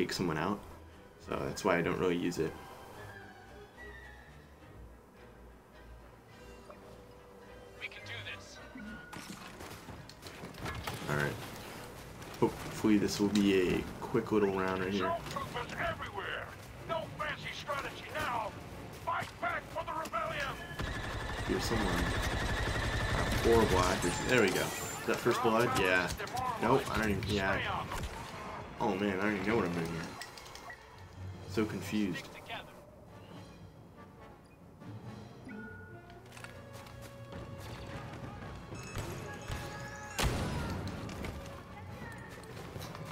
take someone out. So that's why I don't really use it. We can do this. Alright. Hopefully this will be a quick little round right here. No fancy strategy now! Fight back for the rebellion! Here's someone. Uh, four blackers. There we go. Is that first blood? Yeah. Nope, I don't even. Yeah. Oh man, I don't even know what I'm doing here. So confused.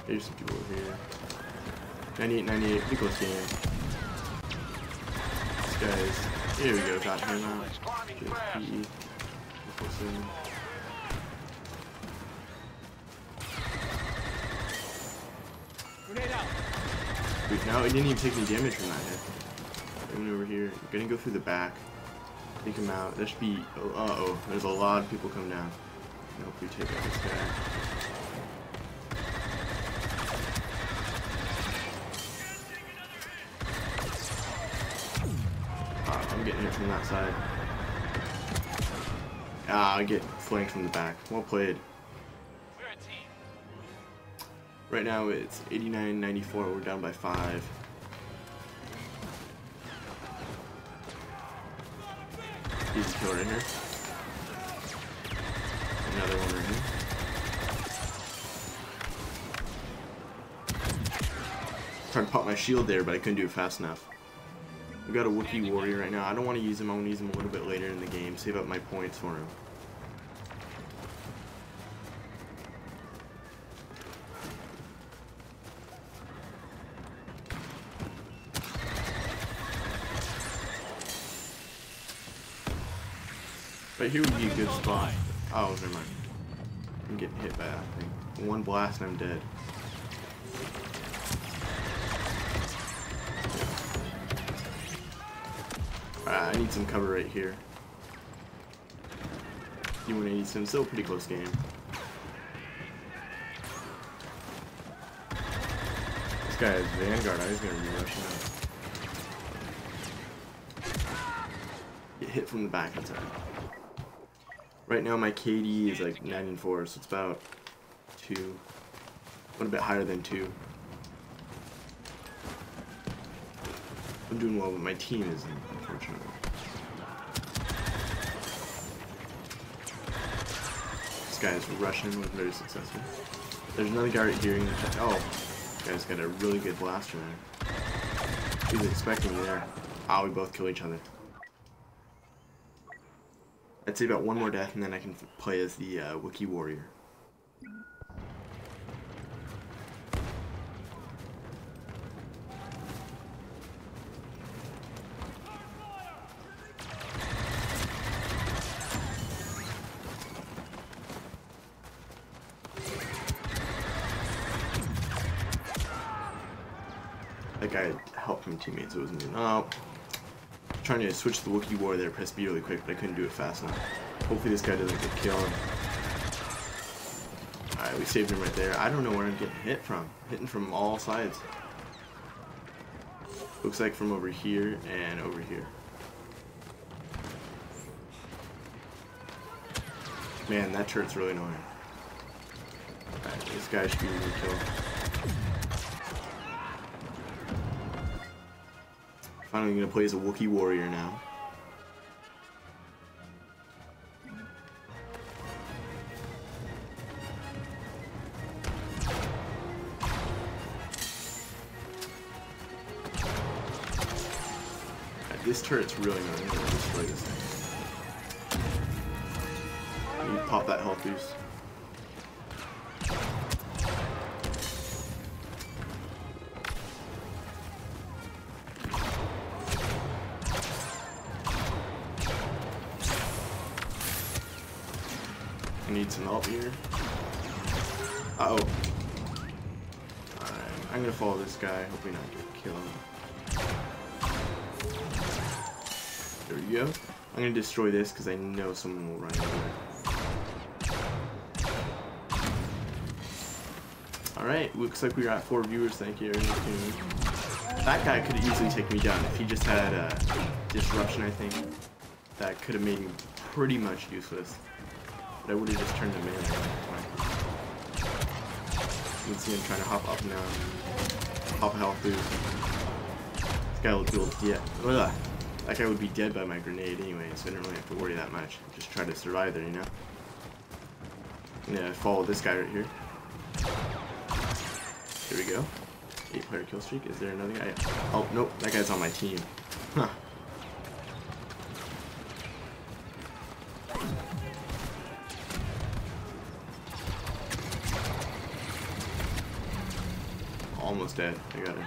There's some people over here. 98, 98, pretty close game. This guy's. Here we go, got him out. Wait, no, it didn't even take any damage from that hit. Coming over here. Gonna go through the back. Take him out. That should be. Uh oh. There's a lot of people coming down. I hope we take out this guy. Ah, I'm getting hit from that side. Ah, I get flanked from the back. Well played. Right now it's 89.94. We're down by five. Easy kill right here. Another one right here. Trying to pop my shield there, but I couldn't do it fast enough. We got a Wookiee warrior right now. I don't want to use him. I want to use him a little bit later in the game. Save up my points for him. Right here would be a good spot. Oh, never mind. I'm getting hit by that thing. One blast and I'm dead. I need some cover right here. D187, still a pretty close game. This guy is Vanguard, I was gonna be rushing out. Get hit from the back, that's alright. Right now my KD is like 9 and 4, so it's about 2. A little bit higher than 2. I'm doing well, but my team isn't, unfortunately. This guy is Russian, was very successful. There's another guy right here. in the check. Oh, this guy's got a really good blaster there. He was expecting me there. Ah, we both kill each other. I'd say about one more death, and then I can play as the uh, Wookiee warrior. That guy helped from teammates, it wasn't me. No. Trying to switch the Wookiee Warrior, press B really quick, but I couldn't do it fast enough. Hopefully this guy doesn't get killed. Alright, we saved him right there. I don't know where I'm getting hit from. Hitting from all sides. Looks like from over here and over here. Man, that turret's really annoying. This guy should be really killed. Finally gonna play as a Wookiee warrior now. Uh, This turret's really annoying. Gonna destroy this thing. You pop that health boost. Help here. Uh oh. Alright, I'm gonna follow this guy, hoping not get killed. There we go. I'm gonna destroy this because I know someone will run it. Alright, looks like we got four viewers, thank you. That guy could easily take me down if he just had uh, disruption, I think. That could have made me pretty much useless. But I would have just turned him in. You can see him trying to hop up now. Hop health boost. This guy will build yeah. Ugh. That guy would be dead by my grenade anyway, so I didn't really have to worry that much. Just try to survive there, you know? Yeah, follow this guy right here. Here we go. Eight player kill streak. Is there another guy? Oh, nope. That guy's on my team. Huh. Dead. I got it.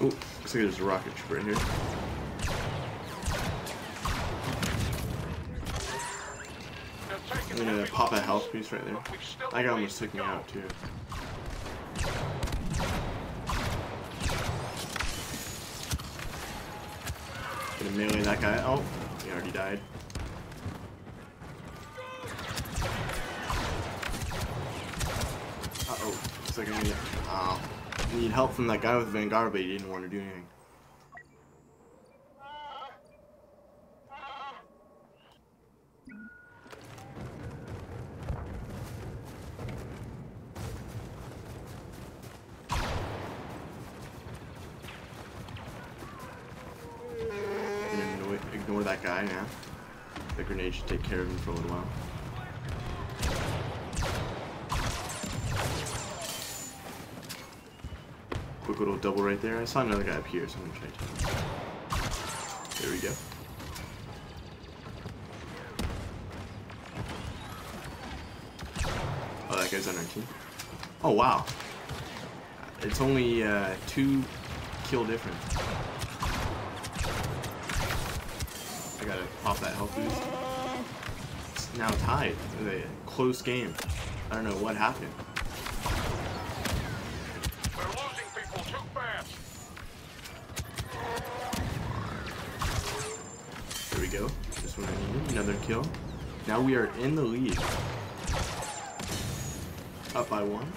Oh, looks like there's a rocket trooper in here. I'm gonna pop a health boost right there. That guy almost took me out too. Melee that guy. Oh, he already died. Uh oh. Looks like I need. Oh. Need help from that guy with Vanguard, but he didn't want to do anything. That guy now. The grenade should take care of him for a little while. Quick little double right there. I saw another guy up here, so I'm gonna try to. There we go. Oh, that guy's on our team. Oh, wow. It's only uh, two kill difference. I gotta pop that health boost. It's now tied. It's a close game. I don't know what happened. We're losing people too fast. There we go. Just what I needed. Another kill. Now we are in the lead. Up by one.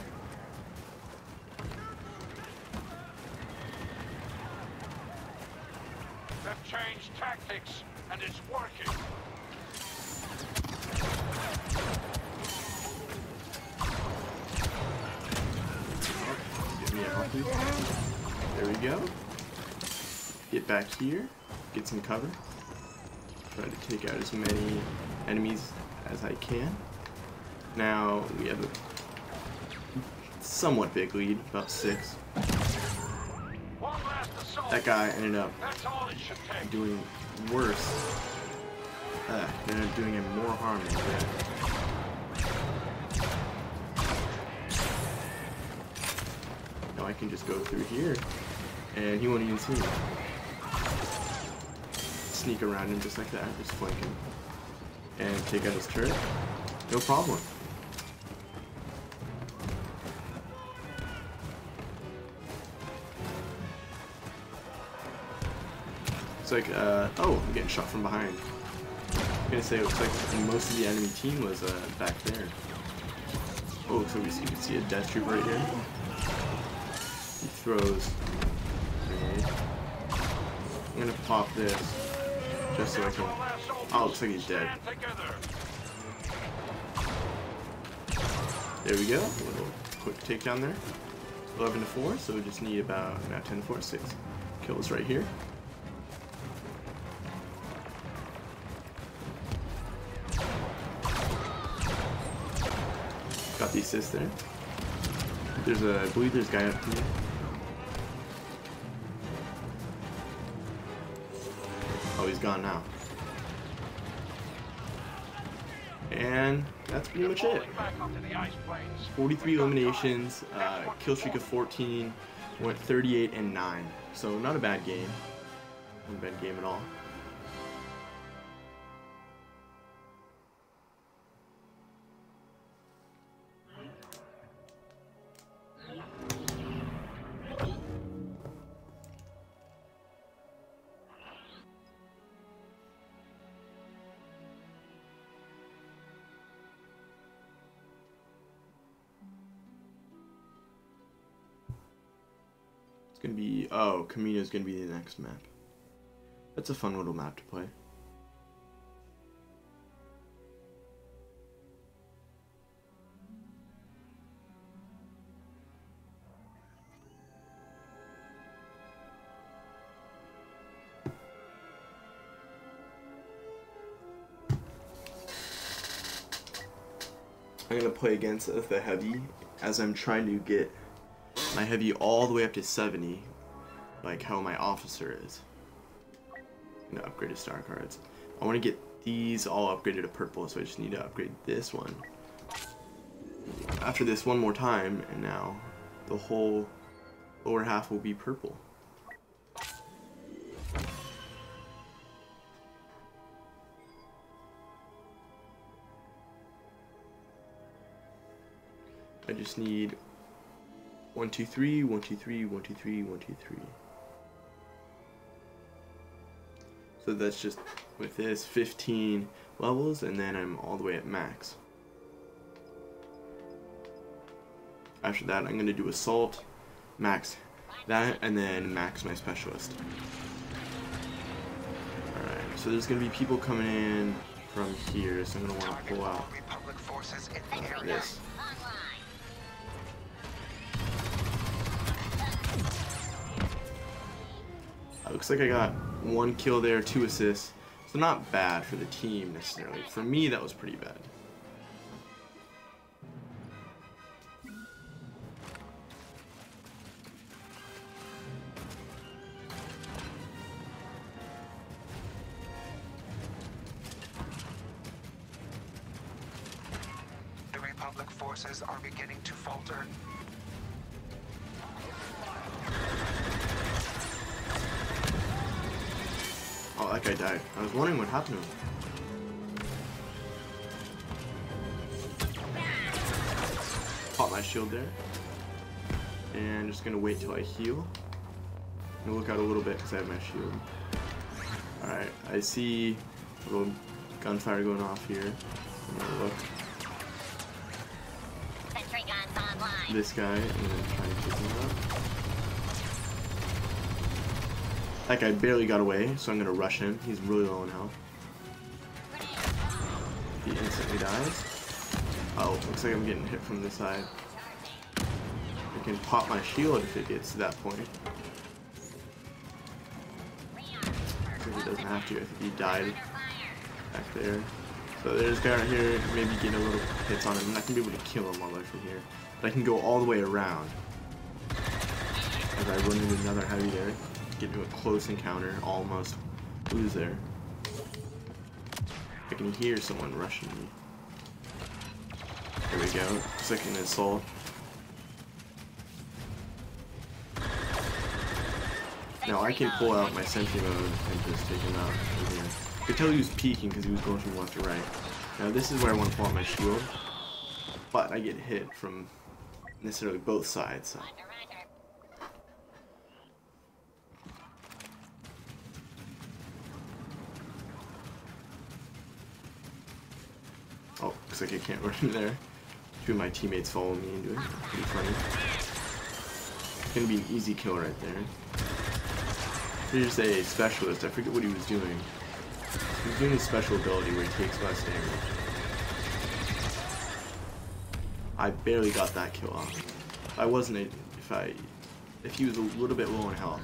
There we go. Get back here. Get some cover. Try to take out as many enemies as I can. Now we have a somewhat big lead, about six. That guy ended up doing worse. Uh, ended up doing him more harm than good. I can just go through here, and he won't even see me. Sneak around him just like that, just flank him, and take out his turret. No problem. It's like, uh, oh, I'm getting shot from behind. I'm gonna say it looks like most of the enemy team was uh, back there. Oh, so we see, can see a death trooper right here. Throws. I'm gonna pop this just so I can. Oh, looks like he's dead. There we go. A little quick takedown there. 11 to 4, so we just need about now 10 to 4, 6 kills right here. Got the assist there. There's a, I believe there's a guy up here. Oh, he's gone now. And that's pretty much it. Falling back onto the ice plains. 43 eliminations, uh, kill streak of 14, went 38 and 9. So not a bad game. Not a bad game at all. Oh, Kamino's gonna be the next map. That's a fun little map to play. I'm gonna play against the heavy as I'm trying to get my heavy all the way up to 70, like how my officer is. I'm gonna upgrade to star cards. I want to get these all upgraded to purple, so I just need to upgrade this one. After this one more time, and now the whole lower half will be purple. I just need one, two, three, one, two, three, one, two, three, one, two, three. So that's just with this 15 levels, and then I'm all the way at max. After that, I'm gonna do assault, max that, and then max my specialist. Alright, so there's gonna be people coming in from here, so I'm gonna wanna pull out Republic forces in the uh, this. Looks like I got one kill there, two assists. So not bad for the team necessarily. For me, that was pretty bad. The Republic forces are beginning to falter. That guy died. I was wondering what happened to him. Pop my shield there. And just gonna wait till I heal. And look out a little bit because I have my shield. Alright, I see a little gunfire going off here. I'm gonna look. Sentry guns online. this guy and then try and kick him out. That guy barely got away, so I'm gonna rush him. He's really low in health. He instantly dies. Oh, looks like I'm getting hit from the side. I can pop my shield if it gets to that point. Because he doesn't have to. I think he died back there. So there's a guy right here, maybe getting a little hits on him. I'm not gonna be able to kill him all the way from here. But I can go all the way around. As I run into another heavy there. Get into a close encounter, almost lose there. I can hear someone rushing me. There we go. Second assault. Now I can pull out my sentry mode and just take him out from here. I could tell he was peeking because he was going from left to right. Now this is where I want to pull out my shield, but I get hit from necessarily both sides. So. Like I can't run in there. Two of my teammates follow me into it. Pretty funny. It's gonna be an easy kill right there. Here's a specialist. I forget what he was doing. He was doing his special ability where he takes less damage. I barely got that kill off. If I wasn't, a, if I, if he was a little bit low in health,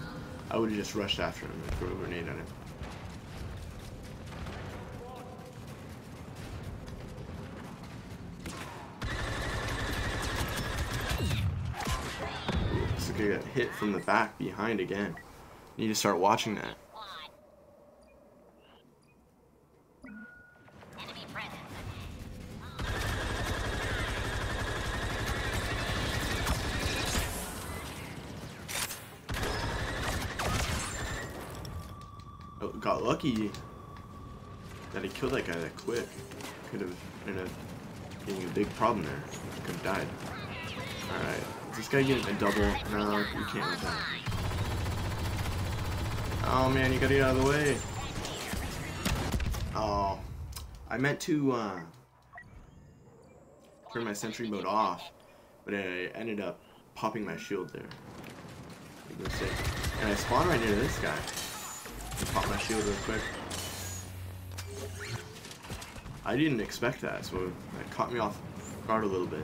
I would have just rushed after him and throw a grenade at him. Looks like I got hit from the back behind again. Need to start watching that. Oh, got lucky that he killed that guy that quick. Could have ended up being a big problem there. Could have died. Alright. Is this guy getting a double? No, you can't with that. Oh man, you gotta get out of the way. Oh. I meant to uh, turn my sentry mode off, but I ended up popping my shield there. And I spawn right near this guy. Pop my shield real quick. I didn't expect that, so that caught me off guard a little bit.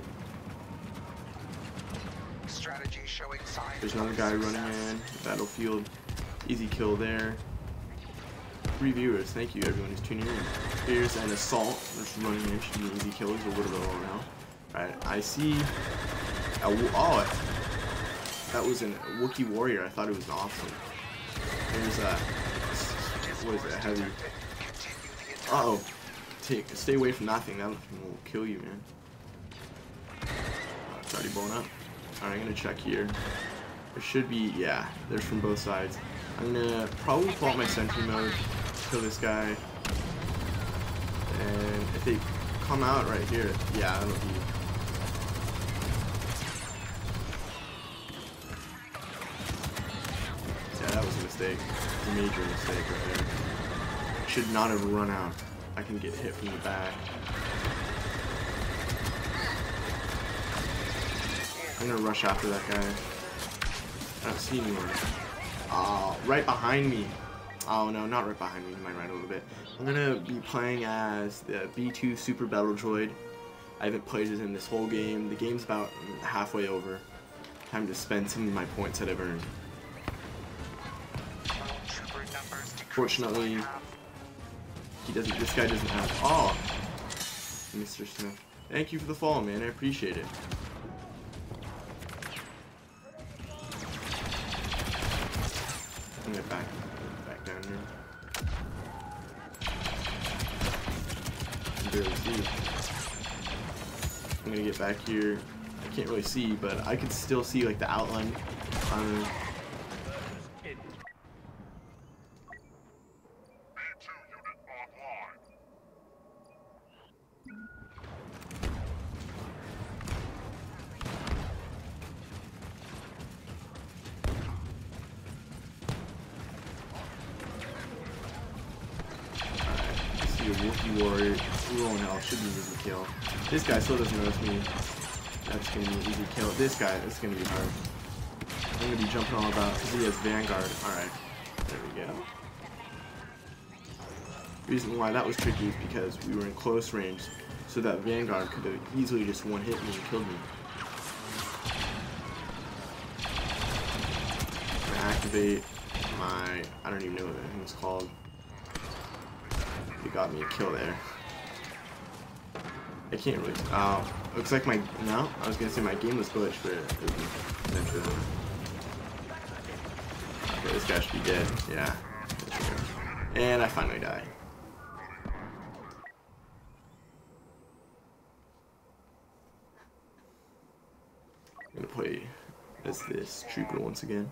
Strategy showing signs There's another guy running in. Battlefield. Easy kill there. Three viewers. Thank you everyone who's tuning in. Here's an Assault. That's running in. Should be an easy kill. He's a little bit low now. Alright, I see. A, wo- oh, that was a Wookiee Warrior. I thought it was awesome. There's a. What is it? A heavy. Continue the attack. Uh oh. Take, stay away from that thing. That will kill you, man. Oh, it's already blown up. Alright, I'm gonna check here. There should be, yeah, there's from both sides. I'm gonna probably pull out my sentry mode, kill this guy. And if they come out right here, yeah, that'll be. Yeah, that was a mistake. A major mistake right there. Should not have run out. I can get hit from the back. I'm gonna rush after that guy. I don't see anyone. Oh, right behind me. Oh no, not right behind me. Mine right a little bit. I'm gonna be playing as the B2 Super Battle Droid. I haven't played as him this whole game. The game's about halfway over. Time to spend some of my points that I've earned. Fortunately. He doesn't. This guy doesn't have. Oh, Mr. Smith. Thank you for the follow, man. I appreciate it. Back back down here. I can barely see. I'm gonna get back here. I can't really see, but I can still see like the outline B2 unit online. I see a Wookiee Warrior. Oh no, should be easy kill. This guy still doesn't notice me. That's gonna be an easy kill. This guy, it's gonna be hard. I'm gonna be jumping all about because he has Vanguard. Alright, there we go. Reason why that was tricky is because we were in close range, so that Vanguard could have easily just one hit me and killed me. Activate my, I don't even know what that thing was called. They got me a kill there. I can't really. Oh, looks like my. No, I was gonna say my game was glitched, but. Okay, this guy should be dead. Yeah. And I finally die. I'm gonna play as this trooper once again.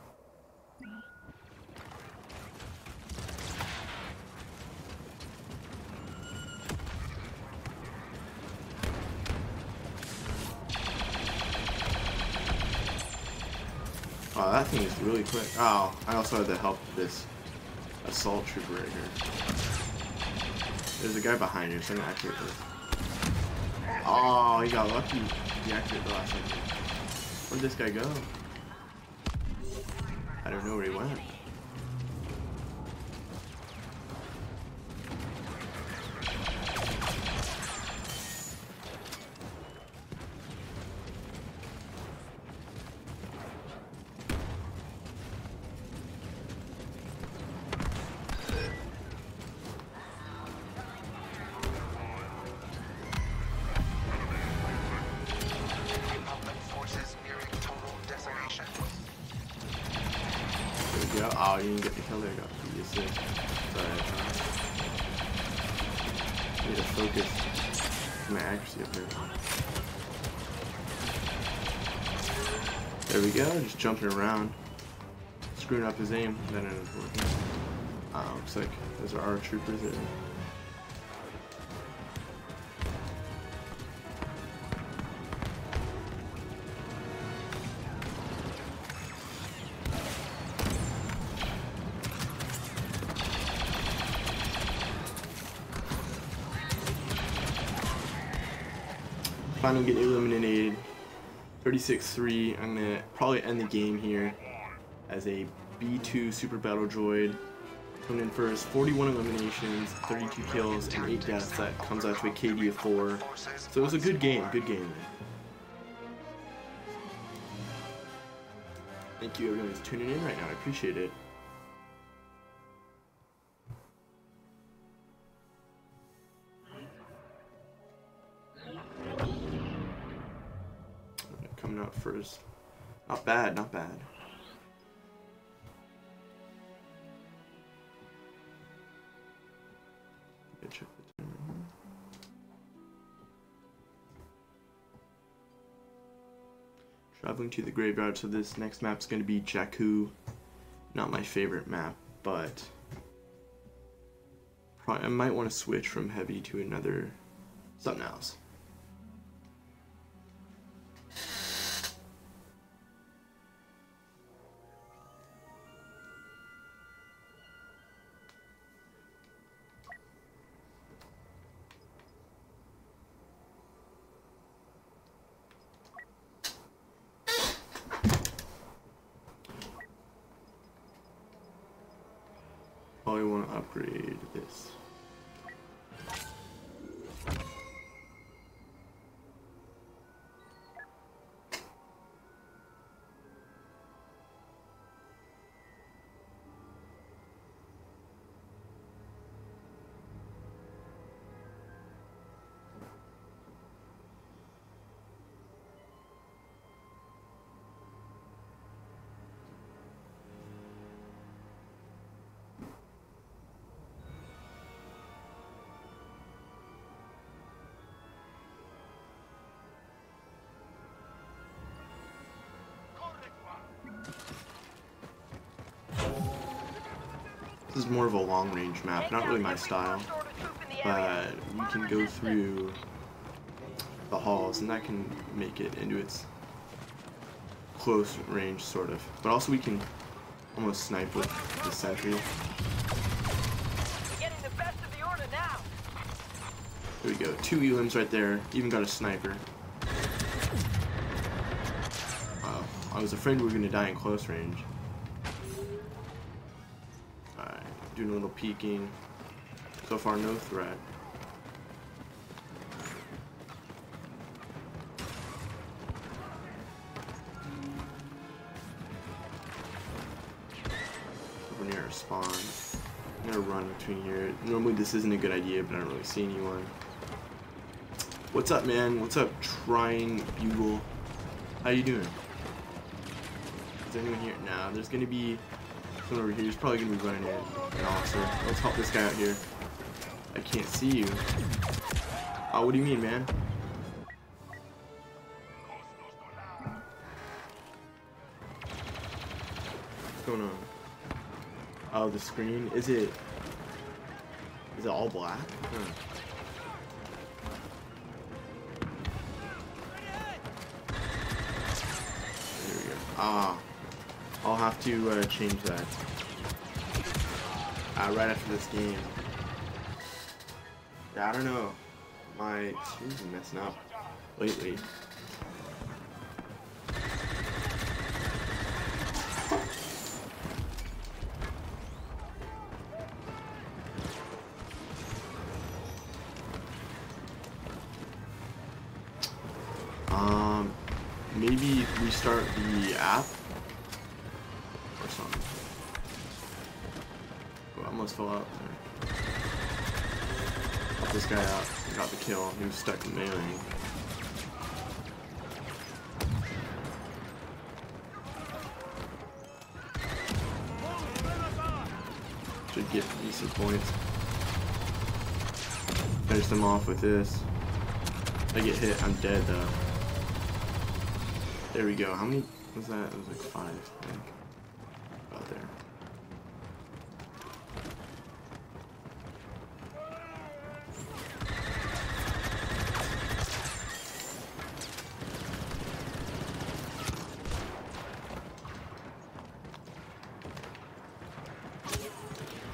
Oh, that thing is really quick. Oh, I also had to help this assault trooper right here. There's a guy behind you, so I'm gonna activate this. Oh, he got lucky. He activated the last second. Where'd this guy go? I don't know where he went. Jumping around. Screwing up his aim. That ended up working. Uh, looks like those are our troopers there. Finally get eliminated. 36-3. I'm gonna probably end the game here as a B2 Super Battle Droid. Coming in first, 41 eliminations, 32 kills, and 8 deaths. That comes out to a KD of 4. So it was a good game, good game. Thank you everyone who's tuning in right now. I appreciate it. Not bad, not bad. Traveling to the graveyard, so this next map's gonna be Jakku. Not my favorite map, but probably, I might want to switch from heavy to another something else. Upgrade this. This is more of a long range map, not really my style, but we can go through the halls and that can make it into its close range sort of. But also we can almost snipe with the sentry. There we go, two elims right there, even got a sniper. Wow, I was afraid we were gonna die in close range. Doing a little peeking. So far, no threat. Over near our spawn. I'm gonna run between here. Normally this isn't a good idea, but I don't really see anyone. What's up, man? What's up, Trying Bugle? How you doing? Is anyone here? Nah, there's gonna be over here. He's probably gonna be running in. An officer. Let's help this guy out here. I can't see you. Oh, what do you mean, man? What's going on? Oh, the screen? Is it... Is it all black? Huh. There we go. Ah. I'll have to uh, change that. Uh, right after this game. Yeah, I don't know. My been messing up lately. Guy out. Got the kill. He was stuck in melee. Should get decent points. Finish them off with this. If I get hit, I'm dead though. There we go. How many was that? It was like five, I think. About there.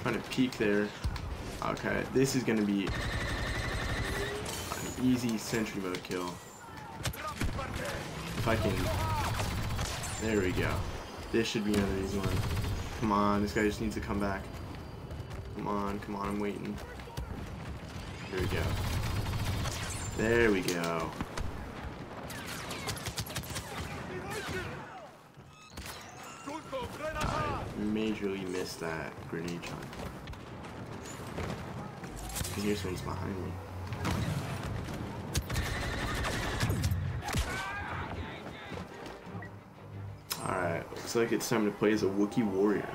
Trying to peek there. Okay, this is gonna be an easy sentry mode kill. If I can... There we go. This should be another easy one. Come on, this guy just needs to come back. Come on, come on, I'm waiting. Here we go. There we go. I majorly missed that grenade shot. Here's one's behind me. Alright, looks like it's time to play as a Wookiee warrior.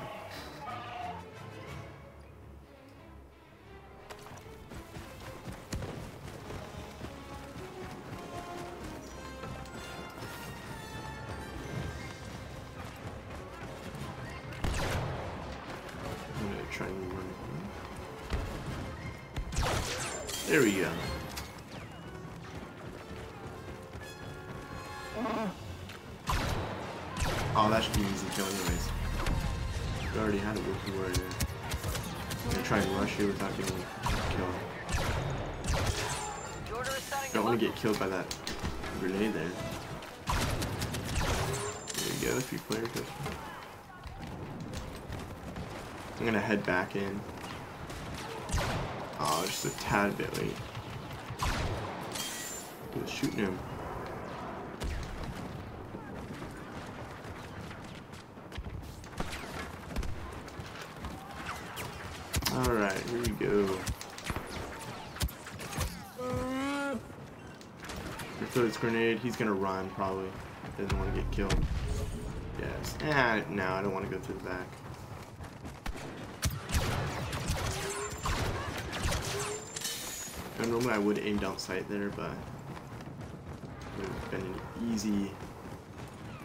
In. Oh, just a tad bit late. Shooting him. Alright, here we go. If throw this grenade, he's gonna run probably. Doesn't want to get killed. Yes. Eh, no, I don't want to go through the back. Normally I would aim down sight there, but it would have been an easy.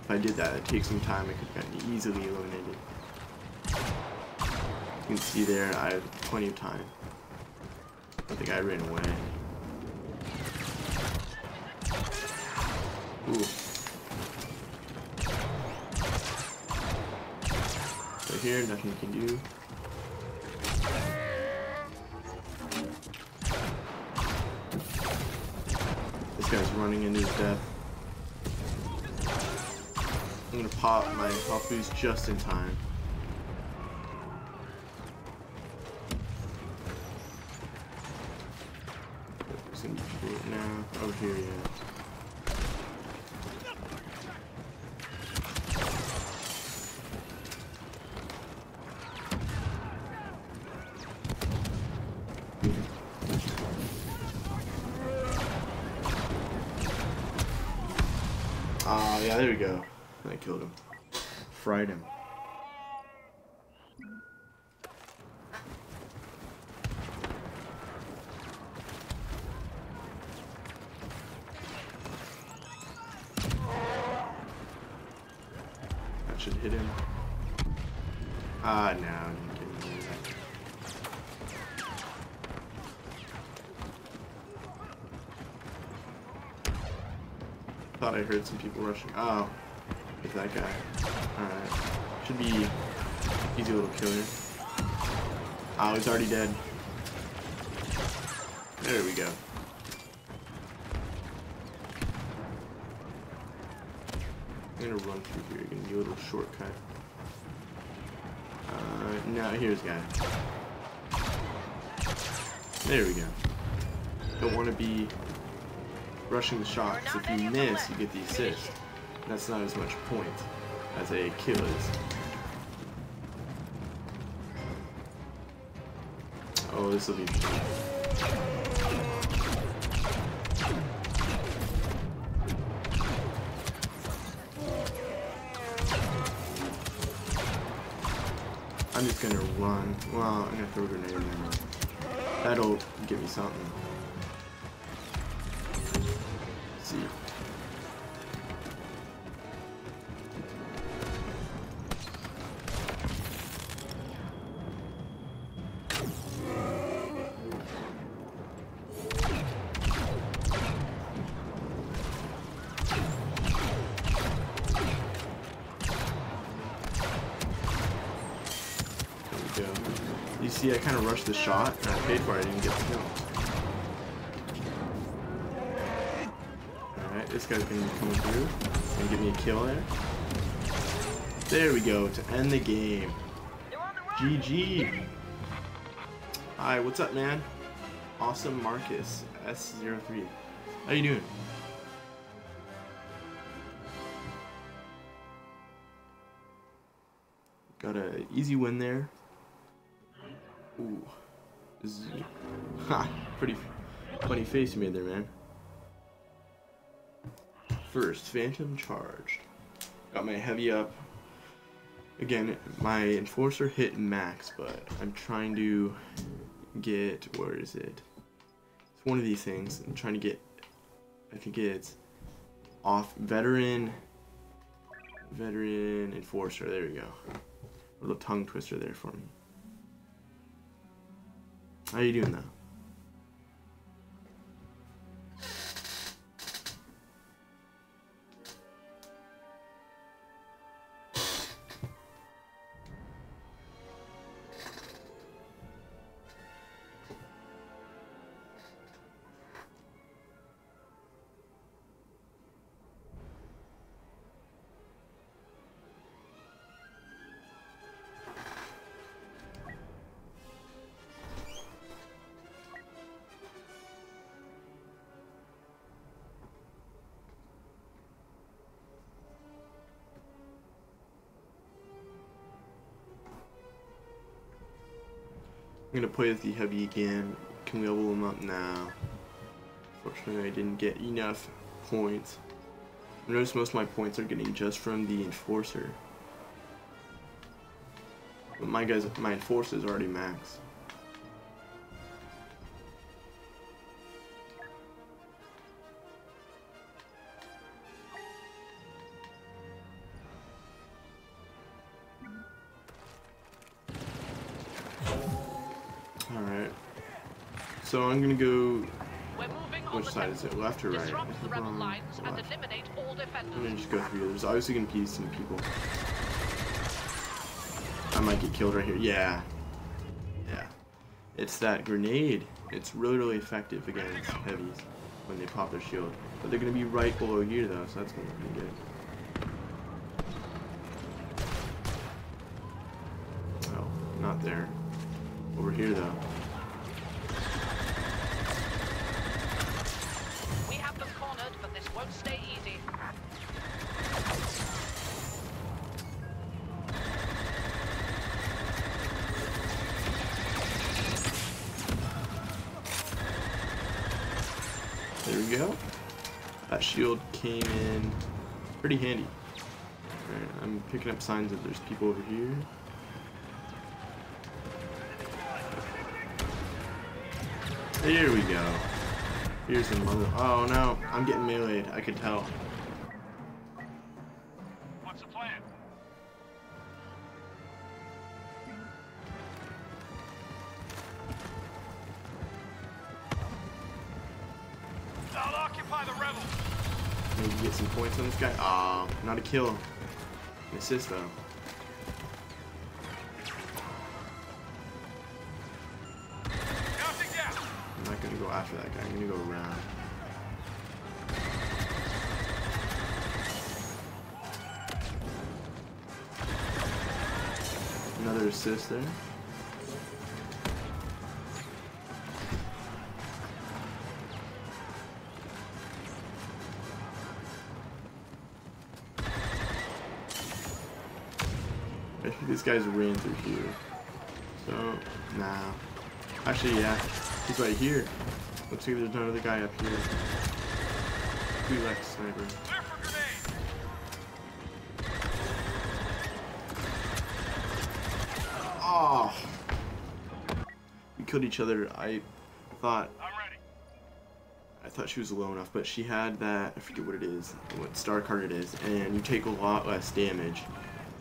If I did that, it takes some time. I could have gotten easily eliminated. You can see there, I have plenty of time. I think I ran away. Ooh. Right here, nothing you can do. Running his death. I'm gonna pop my health boost just in time. Now. Over here, yeah. Ah, yeah, there we go. I killed him. Fried him. That should hit him. Ah, no, I didn't get that. Thought I heard some people rushing. Oh, it's that guy. Alright. Should be easy little killer. Oh, he's already dead. There we go. I'm gonna run through here. Gonna be a little shortcut. Uh, now here's guy. There we go. Don't want to be rushing the shots. If you miss, you get the assist. That's not as much point as a kill is. Oh, this will be. I'm just gonna run. Well, I'm gonna throw a grenade in there. That'll give me something. The shot, and I paid for it. I didn't get the kill. Alright, this guy's gonna come through and give me a kill there. There we go, to end the game. GG. Hi, what's up, man? Awesome Marcus, S03. How you doing? Got a easy win there. Ooh. Z ha, pretty funny face you made there, man. First, Phantom charged. Got my heavy up. Again, my enforcer hit max, but I'm trying to get where is it? It's one of these things. I'm trying to get I think it's off veteran veteran enforcer. There we go. A little tongue twister there for me. How you doing though? Gonna play with the heavy again. Can we level him up now? Fortunately, I didn't get enough points. Notice most of my points are getting just from the enforcer. But my guys, my enforcer is already max. So I'm gonna go. We're moving on Which side is it? Left or right? I Disrupt the think rebel we're on lines and left. eliminate all I'm gonna just go through. There's obviously gonna be some people. I might get killed right here. Yeah. Yeah. It's that grenade. It's really, really effective against heavies when they pop their shield. But they're gonna be right below here though, so that's gonna be good. Oh, not there. Over here though. Pretty handy. I'm picking up signs that there's people over here. Here we go. Here's the mother. Oh no, I'm getting meleeed. I could tell. Guy. Ah, not a kill. An assist though. I'm not gonna go after that guy. I'm gonna go around. Another assist there. Guys ran through here. So, nah. Actually, yeah. He's right here. Looks like there's another guy up here. We like sniper. Clear for grenade. Oh! We killed each other. I thought I'm ready. I thought she was low enough, but she had that I forget what it is, what star card it is, and you take a lot less damage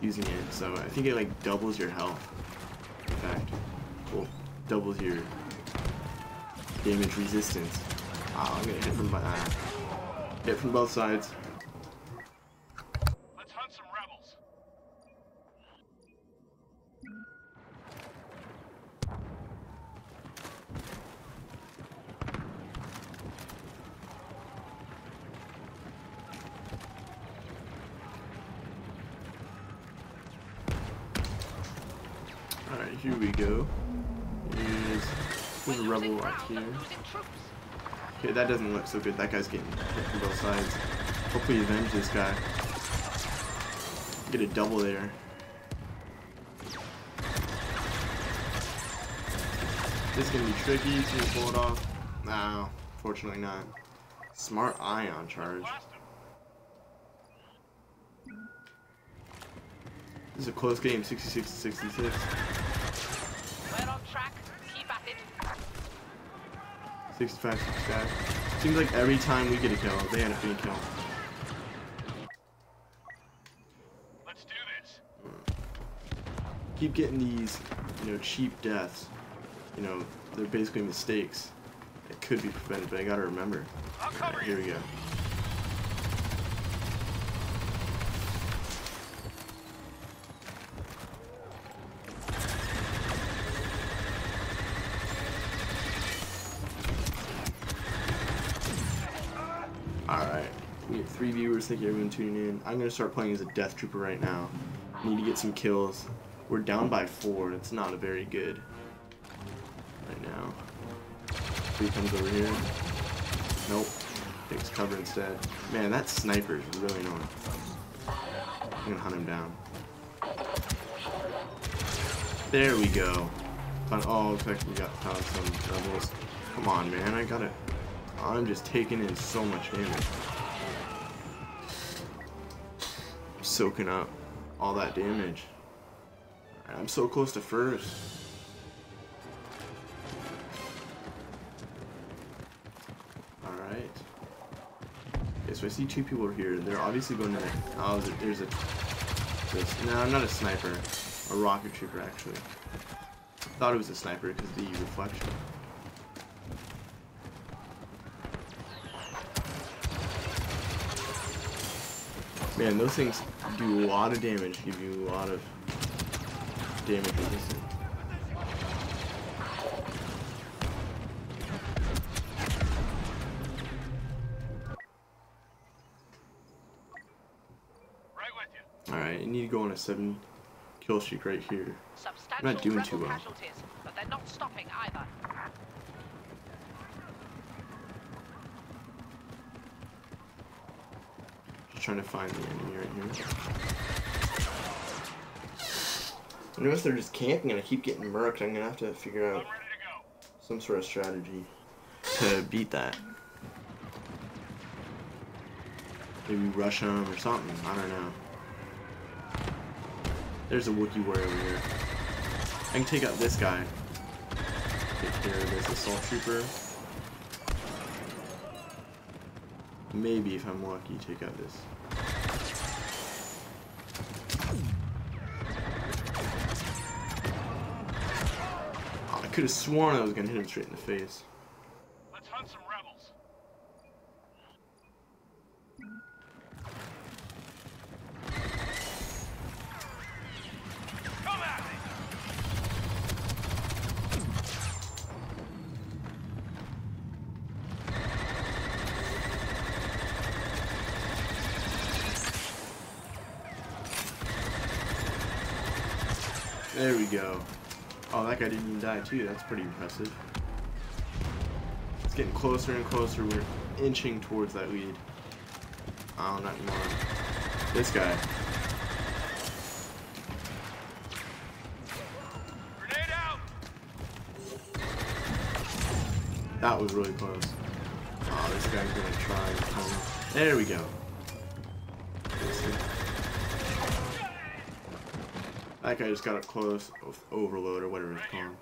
using it. So I think it like doubles your health. In fact, well, doubles your damage resistance. Ah, I'm gonna hit from behind. Hit from both sides. Here. Okay, that doesn't look so good. That guy's getting hit from both sides. Hopefully avenge this guy. Get a double there. This is gonna be tricky. He's gonna pull it off. No, fortunately not. Smart ion charge. This is a close game, 66 to 66. We're on track. Keep at it. 65, 65. Seems like every time we get a kill, they end up being killed. Let's do this. Keep getting these, you know, cheap deaths. You know, they're basically mistakes. It could be prevented, but I gotta remember. I'll cover Alright, you. here we go. Alright, we have three viewers. Thank you everyone tuning in. I'm gonna start playing as a Death Trooper right now. Need to get some kills. We're down by four. It's not a very good right now. Three comes over here. Nope. Takes cover instead. Man, that sniper is really annoying. I'm gonna hunt him down. There we go. Oh, looks like we got found some rebels. Come on, man. I got it. I'm just taking in so much damage. Soaking up all that damage. Alright, I'm so close to first. Alright. Okay, so I see two people here. They're obviously going to. Oh, there's a. There's, no, I'm not a sniper. A rocket trooper, actually. Thought it was a sniper because the reflection. Man, those things do a lot of damage, give you a lot of damage resistance. Right with you. Alright, I need to go on a 7 kill streak right here. I'm not doing too well. casualties, but they're not stopping either. Just trying to find the enemy right here. I notice they're just camping and I keep getting murked. I'm gonna have to figure out some sort of strategy to beat that. Maybe rush them or something. I don't know. There's a Wookiee warrior over here. I can take out this guy. Take care of this assault trooper. Maybe if I'm lucky, take out this. Could have sworn I was gonna hit him straight in the face. Let's hunt some rebels. Come at me. There we go. Guy didn't even die too. That's pretty impressive. It's getting closer and closer. We're inching towards that lead. Oh, not anymore. This guy. Grenade out. That was really close. Oh, this guy's gonna try and come. There we go. That guy just got up close with overload or whatever it's called.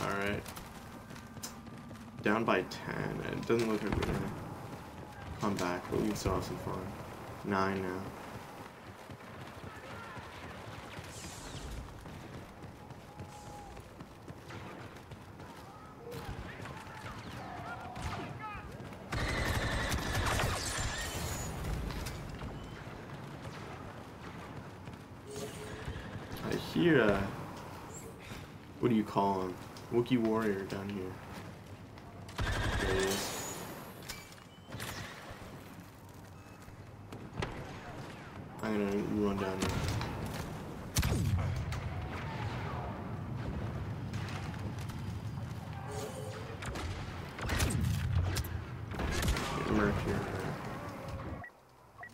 Alright. Down by 10. It doesn't look like we're gonna come back, but we can still have some fun. 9 now. your, uh, what do you call him? Wookiee warrior down here. There he is. I'm gonna run down here.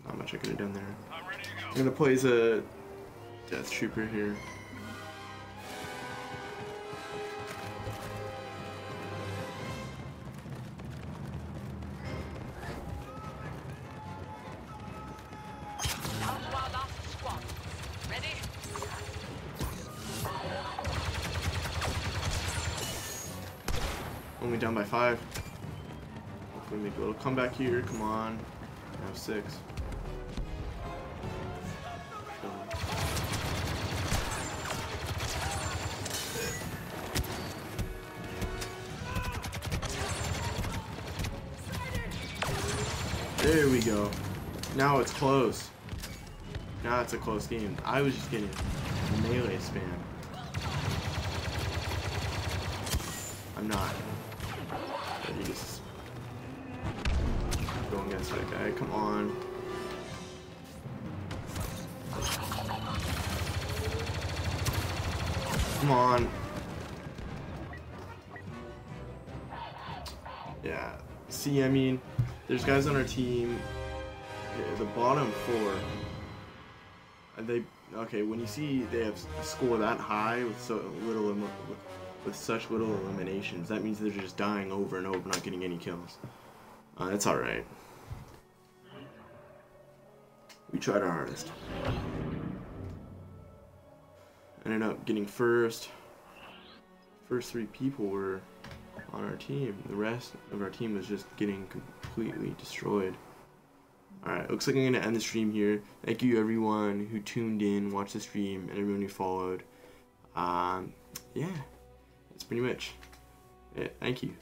Not much I could have done there. I'm gonna play as a Death Trooper here. Little comeback here. Come on. Now six. There we go. Now it's close. Now it's a close game. I was just getting melee spam. I'm not. Against that guy. Come on. Come on. Yeah. See, I mean, there's guys on our team. The bottom four. And they okay when you see they have score that high with so little with, with such little eliminations, that means they're just dying over and over, not getting any kills. Uh, that's all right. We tried our hardest. Ended up getting first. First three people were on our team. The rest of our team was just getting completely destroyed. Alright, looks like I'm going to end the stream here. Thank you everyone who tuned in, watched the stream, and everyone who followed. Um, yeah, that's pretty much it. Thank you.